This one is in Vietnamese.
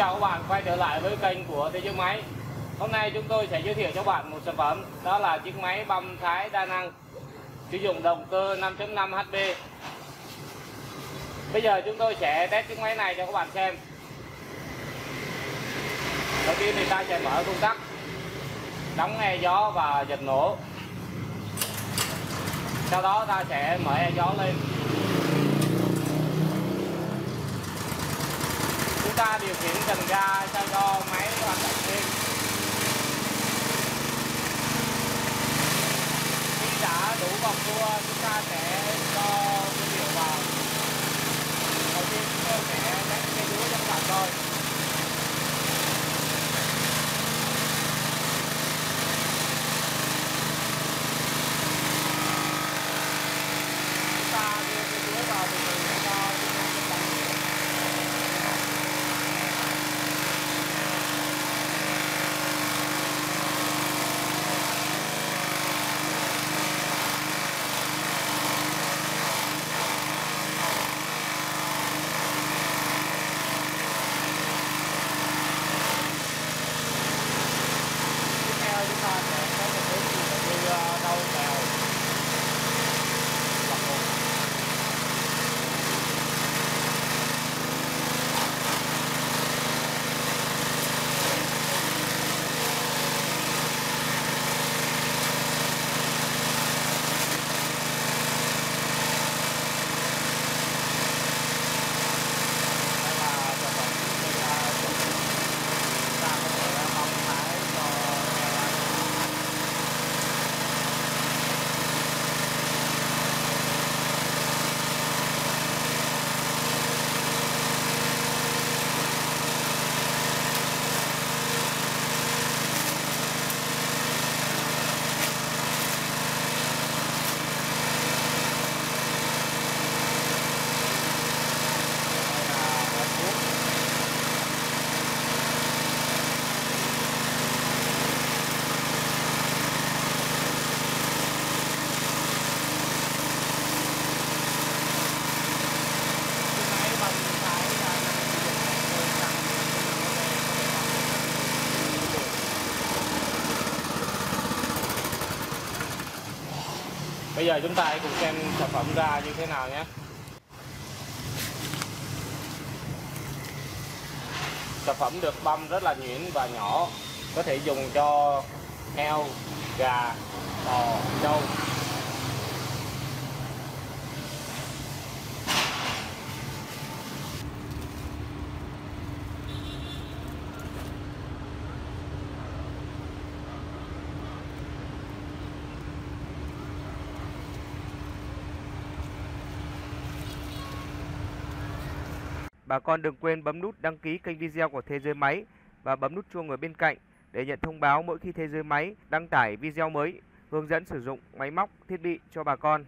chào các bạn, quay trở lại với kênh của Thế giới máy. Hôm nay chúng tôi sẽ giới thiệu cho bạn một sản phẩm, Đó là chiếc máy băm thái đa năng, Sử dụng động cơ 5.5 HP Bây giờ chúng tôi sẽ test chiếc máy này cho các bạn xem. Đầu tiên thì ta sẽ mở công tắc, Đóng e gió và giật nổ. Sau đó ta sẽ mở e gió lên. Ta điều khiển cần ga sao cho máy hoạt động thêm. Khi đã đủ vòng tua Bây giờ chúng ta hãy cùng xem sản phẩm ra như thế nào nhé. Sản phẩm được băm rất là nhuyễn và nhỏ, có thể dùng cho heo, gà, bò, trâu. Bà con đừng quên bấm nút đăng ký kênh video của Thế giới máy và bấm nút chuông ở bên cạnh để nhận thông báo mỗi khi Thế giới máy đăng tải video mới hướng dẫn sử dụng máy móc, thiết bị cho bà con.